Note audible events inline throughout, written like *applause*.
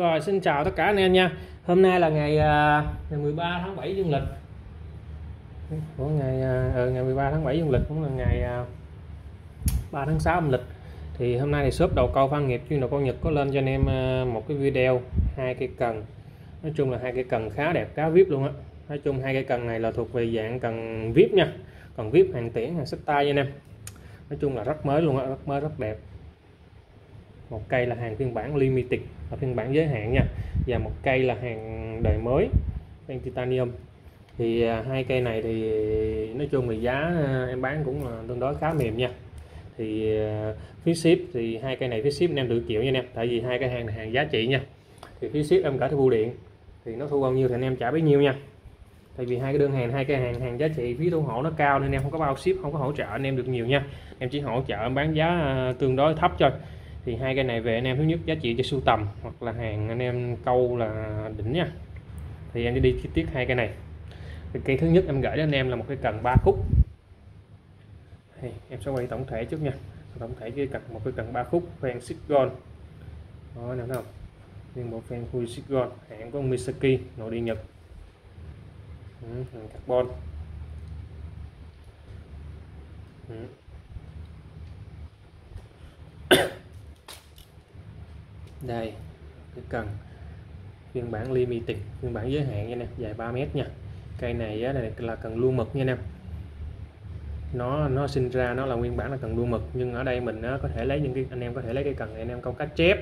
Rồi xin chào tất cả anh em nha. Hôm nay là ngày à, ngày 13 tháng 7 dương lịch. Của ngày ừ, ngày 13 tháng 7 dương lịch cũng là ngày à, 3 tháng 6 âm lịch. Thì hôm nay thì shop đầu câu phan nghiệp chuyên đầu câu Nhật có lên cho anh em một cái video hai cây cần. Nói chung là hai cây cần khá đẹp cá vip luôn á. Nói chung hai cây cần này là thuộc về dạng cần vip nha. Cần vip hàng tiễn hàng sách tay nha anh em. Nói chung là rất mới luôn á rất mới rất đẹp một cây là hàng phiên bản limited, là phiên bản giới hạn nha. Và một cây là hàng đời mới phan titanium. Thì à, hai cây này thì nói chung là giá à, em bán cũng là tương đối khá mềm nha. Thì à, phí ship thì hai cây này phí ship em tự chịu nha em. Tại vì hai cái hàng này hàng giá trị nha. Thì phí ship em cả theo bưu điện. Thì nó thu bao nhiêu thì anh em trả bấy nhiêu nha. Tại vì hai cái đơn hàng, hai cái hàng hàng giá trị, phí thu hộ nó cao nên em không có bao ship, không có hỗ trợ anh em được nhiều nha. Em chỉ hỗ trợ em bán giá tương đối thấp thôi thì hai cây này về anh em thứ nhất giá trị cho sưu tầm hoặc là hàng anh em câu là đỉnh nha. Thì em đi đi chi tiết hai cây này. Thì cây thứ nhất em gửi đến anh em là một cái cần ba khúc. Thì em sẽ quay tổng thể trước nha. Tổng thể cái cần một cái cần ba khúc fan Sigon đó nè không? Nguyên bộ fan khui Sigon hãng của Misaki nội địa Nhật. Ừ, carbon. Ừ. đây cái cần. Phiên bản limited phiên bản giới hạn nha nè dài 3 mét nha. Cây này á, này là cần lưu mực nha nè. Nó nó sinh ra nó là nguyên bản là cần lưu mực nhưng ở đây mình á, có thể lấy những cái anh em có thể lấy cái cần này anh em câu cá chép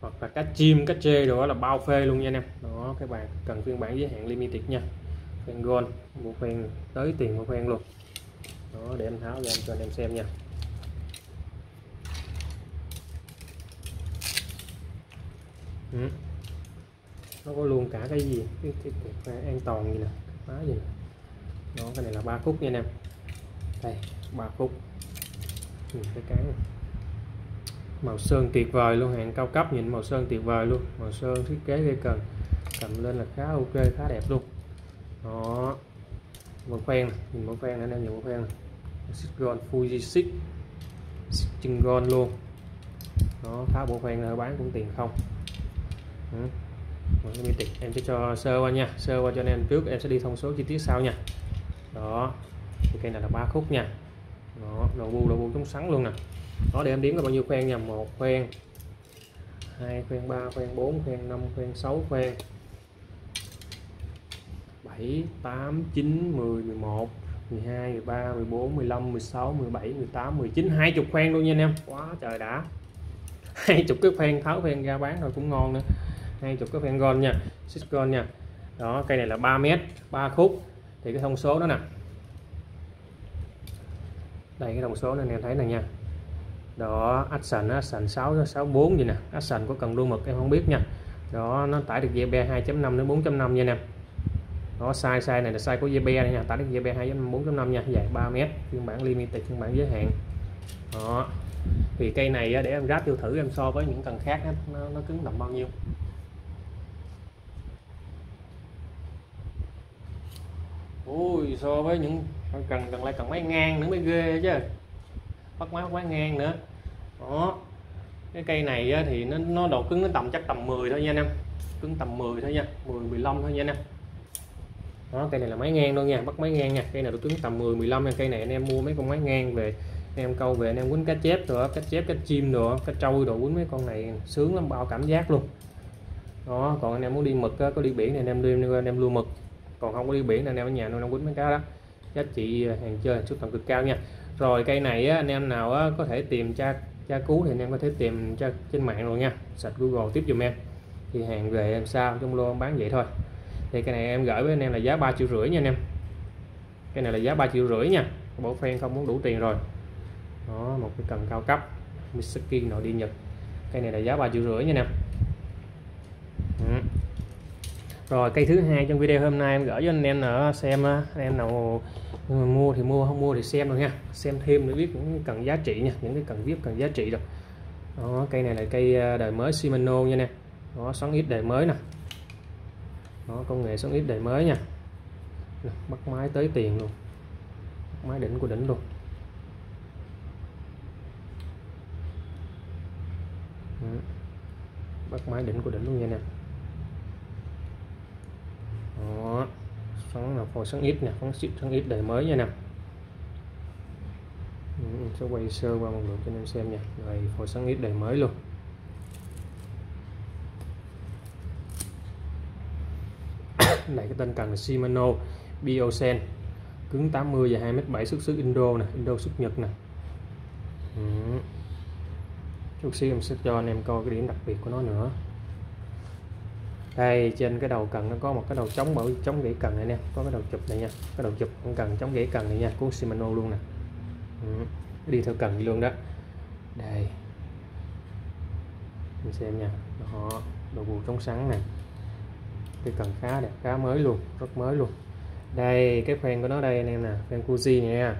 hoặc là cá chim cá chê đó là bao phê luôn nha anh em đó các bạn cần phiên bản giới hạn limited nha. Phen gold một phen tới tiền một phen luôn. Đó để em tháo ra cho anh em xem nha. Ừ. nó có luôn cả cái gì? Cái, cái, cái, cái an toàn gì nè má gì nè. Đó cái này là ba khúc nha anh em. Đây ba khúc. Nhìn cái cái này. màu sơn tuyệt vời luôn hàng cao cấp nhìn màu sơn tuyệt vời luôn. Màu sơn thiết kế gây cần cầm lên là khá ok khá đẹp luôn. Đó. Một phen nhìn một phen anh em nhìn một phen Gold Fuji Six. Chân gòn luôn. Đó khá bộ phen là bán cũng tiền không? Ừ. limited em sẽ cho sơ qua nha. Sơ qua cho anh em trước em sẽ đi thông số chi tiết sau nha. Đó. Thì cây này là ba khúc nha. Đó, đầu bu đầu bu chống sắn luôn nè. Đó, để em đếm là bao nhiêu khoen nha. Một khoen hai khoen ba khoen bốn khoen năm khoen sáu khoen 7 8 9 10 11 12 13 14 15 16 17 18 19 20 khoen luôn nha anh em. Quá trời đã. *laughs* 20 cái khoen tháo khoen ra bán rồi cũng ngon nữa. 20 cái fan gold nha six gold nha. Đó cây này là 3 mét 3 khúc. Thì cái thông số đó nè. Đây cái thông số này em thấy này nha. Đó action action 6 64 gì nè. Action có cần đua mực em không biết nha. Đó nó tải được GB 2.5 đến 4.5 nha nè. Em đó size size này là size của GB này nha. Tải được GB 2.4.5 nha. Dài 3 mét phiên bản limited phiên bản giới hạn. Đó. Thì cây này để em ráp tiêu thử em so với những cần khác nó, nó cứng tầm bao nhiêu? Ui, so với những cần cần lại cần máy ngang nữa mới ghê chứ. Bắt máy máy ngang nữa. Đó. Cái cây này thì nó nó độ cứng nó tầm chắc tầm 10 thôi nha anh em. Cứng tầm 10 thôi nha 10 15 thôi nha anh em. Đó, cây này là máy ngang luôn nha, bắt máy ngang nha. Cây này độ cứng tầm 10 15 nha. Cây này anh em mua mấy con máy ngang về, anh em câu về, anh em quýnh cá chép rồi cá chép, cá chim rồi cá trâu đồ, quýnh mấy con này sướng lắm, bao cảm giác luôn. Đó, còn anh em muốn đi mực có đi biển thì anh em đi anh em lưu mực còn không có đi biển thì anh em ở nhà nuôi quýnh mấy cá đó. Giá trị à, hàng chơi xuất tầm cực cao nha. Rồi cây này á, anh em nào á, có thể tìm tra tra cứu thì anh em có thể tìm tra trên mạng rồi nha. Sạch google tiếp dùm em. Thì hàng về em sao trong lô bán vậy thôi. Thì cái này em gửi với anh em là giá 3 triệu rưỡi nha anh em. Cái này là giá 3 triệu rưỡi nha. Bộ phen không muốn đủ tiền rồi. Đó một cái cần cao cấp. Mitsuki nội địa Nhật. Cây này là giá 3 triệu rưỡi nha anh em. Ừ rồi, cây thứ hai trong video hôm nay em gửi cho anh em ở xem anh em nào mua thì mua, không mua thì xem rồi nha. Xem thêm để biết những cần giá trị nha, những cái cần viết cần giá trị rồi. Đó, cây này là cây à, đời mới Shimano nha nè. Nó xoắn ít đời mới nè. Nó công nghệ xoắn ít đời mới nha. Bắt máy tới tiền luôn. Bắt máy đỉnh của đỉnh luôn. Bắt máy đỉnh của đỉnh luôn nha nè đó xoắn là phôi sáng ít nè, phóng xịt sáng ít đời mới nha nè. Ừ, sẽ quay sơ qua một lượt cho anh em xem nha. Rồi phôi sáng ít đời mới luôn. *coughs* Này cái tên cần là Shimano Biosen. Cứng 80 và 2m7 xuất xứ Indo nè, Indo xuất Nhật nè. Ừ. Chút xíu em sẽ cho anh em coi cái điểm đặc biệt của nó nữa đây, trên cái đầu cần nó có một cái đầu chống mở chống gãy cần này nè. Có cái đầu chụp này nha. Cái đầu chụp con cần chống gãy cần này nha. Của Shimano luôn nè. Ừ. đi theo cần luôn đó. Đây. Mình xem nha. Đó đầu bù chống sắn này cái cần khá đẹp, khá mới luôn, rất mới luôn. Đây, cái khoen của nó đây anh em nè. Khoen Fuji nha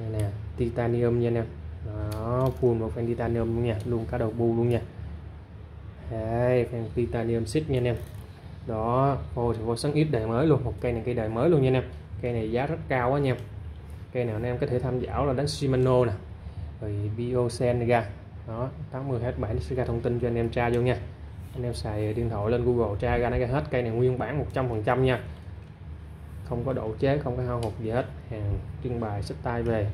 này nè, titanium nha anh em đó, full một khoen titanium luôn nha. Luôn cả đầu bu luôn nha đây khoen titanium xích nha anh em. Đó hồ thì vô sáng ít đời mới luôn. Một cây này cây đời mới luôn nha anh em. Cây này giá rất cao quá nha cây nào anh em có thể tham khảo là đánh Shimano nè. Rồi Biosen ra đó 80 hết bản, sẽ ra thông tin cho anh em tra vô nha. Anh em xài điện thoại lên Google tra ra nó ra hết cây này nguyên bản 100% nha. Không có độ chế, không có hao hụt gì hết. Hàng trưng bày sách tay về.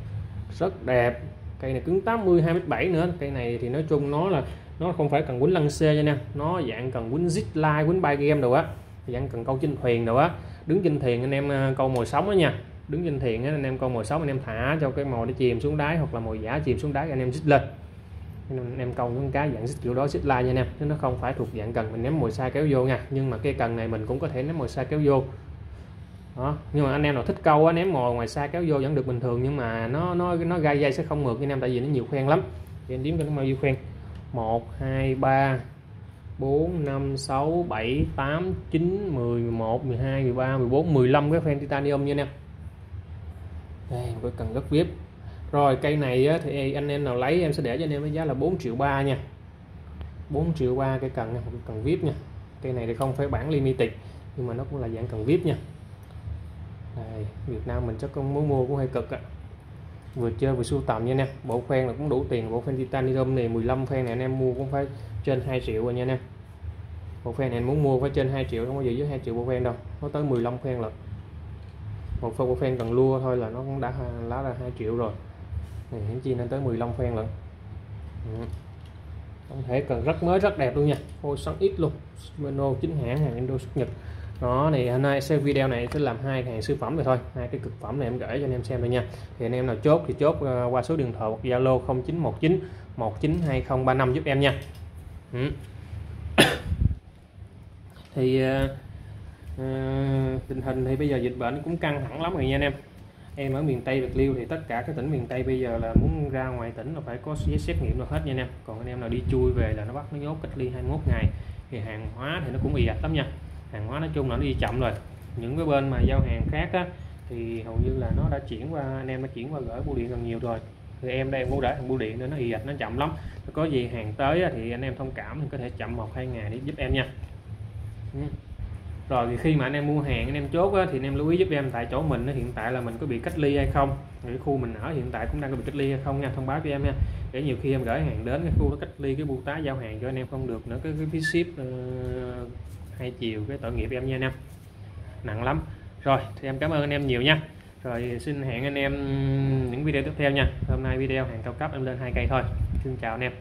Rất đẹp. Cây này cứng 80 27 nữa. Cây này thì nói chung nó là nó không phải cần quýnh lăng xê nha em nó dạng cần quýnh zip line quýnh bay game đồ á. Dạng cần câu trên thuyền đồ á. Đứng trên thuyền à, anh em câu mồi sống đó nha. Đứng trên thuyền anh em câu mồi sống anh em thả cho cái mồi nó chìm xuống đáy hoặc là mồi giả chìm xuống đáy anh em zip lên. Anh em câu những cá dạng xích kiểu đó xích lai nha anh em chứ nó không phải thuộc dạng cần mình ném mồi xa kéo vô nha. Nhưng mà cái cần này mình cũng có thể ném mồi xa kéo vô. Đó. Nhưng mà anh em nào thích câu á, ném mồi ngoài xa kéo vô vẫn được bình thường. Nhưng mà nó nó nó gai dây sẽ không mượt anh em tại vì nó nhiều khoen lắm. Thì em điếm cho nó bao nhiêu khoen. 1 2 3 4 5 6 7 8 9 10 11 12 13 14 15 cái fan titanium nha anh em đây cái cần rất vip rồi cây này á, thì anh em nào lấy em sẽ để cho anh em với giá là 4 triệu ba nha. 4 triệu ba cây cần nha một cái cần vip nha. Cây này thì không phải bản limited nhưng mà nó cũng là dạng cần vip nha. Đây, Việt Nam mình chắc không muốn mua cũng hơi cực ạ. à vừa chơi vừa sưu tầm nha nè bộ khoen là cũng đủ tiền, bộ khoen titanium này 15 khoen này anh em mua cũng phải trên 2 triệu rồi nha nè bộ khoen này muốn mua phải trên 2 triệu, không có gì dưới 2 triệu bộ khoen đâu, nó tới 15 khoen lận. Một phần bộ khoen cần lua thôi là nó cũng đã lá là 2 triệu rồi. Này, hiển chi lên tới 15 khoen lận. Ừ. tổng thể cần rất mới, rất đẹp luôn nha. Phôi xoắn ít luôn. Shimano chính hãng hàng Indo xuất Nhật đó thì hôm nay xem video này sẽ làm hai hàng siêu phẩm rồi thôi. Hai cái cực phẩm này em gửi cho anh em xem thôi nha. Thì anh em nào chốt thì chốt ờ, qua số điện thoại zalo 0919 192035 giúp em nha. Ừ. *coughs* thì uh, tình hình thì bây giờ dịch bệnh cũng căng thẳng lắm rồi nha anh em. Em ở miền Tây Bạc Liêu thì tất cả các tỉnh miền Tây bây giờ là muốn ra ngoài tỉnh là phải có giấy xét nghiệm được hết nha anh em. Còn anh em nào đi chui về là nó bắt nó nhốt cách ly 21 ngày. Thì hàng hóa thì nó cũng bị ạch lắm nha hàng hóa nói chung là nó đi chậm rồi. Những cái bên mà giao hàng khác á, thì hầu như là nó đã chuyển qua anh em đã chuyển qua gửi bưu điện gần nhiều rồi. Thì em đây em cũng để thằng bưu điện nên nó ì ạch nó chậm lắm. Có gì hàng tới á, thì anh em thông cảm thì có thể chậm một hai ngày để giúp em nha. Ừ. Rồi thì khi mà anh em mua hàng anh em chốt á, thì anh em lưu ý giúp em tại chỗ mình hiện tại là mình có bị cách ly hay không? Cái khu mình ở hiện tại cũng đang có bị cách ly hay không nha thông báo cho em nha. Để nhiều khi em gửi hàng đến cái khu đó cách ly cái bưu tá giao hàng cho anh em không được nữa cái, cái phí ship uh, hai chiều cái tội nghiệp em nha anh em. Nặng lắm. Rồi, thì em cảm ơn anh em nhiều nha. Rồi, xin hẹn anh em những video tiếp theo nha. Hôm nay video hàng cao cấp, em lên hai cây thôi. Xin chào anh em.